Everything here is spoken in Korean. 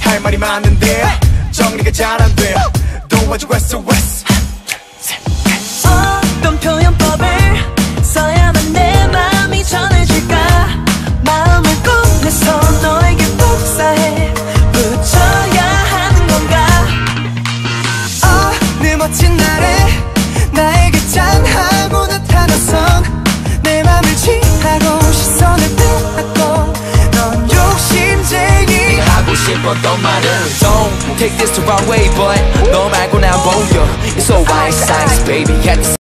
할 말이 많은데 정리가 잘 안 돼. 도와줘 SOS 어떤 표현법을 써야만 내 마음이 전해질까? 마음을 꺼내서 너에게 복사해 붙여야 하는 건가? 어느 멋진 날에 나에게 짠하고 나타나선 내 맘을 취하고 싶었던 말은 Don't take this the wrong way but 너 말고 난 보여 It's alright, science baby had to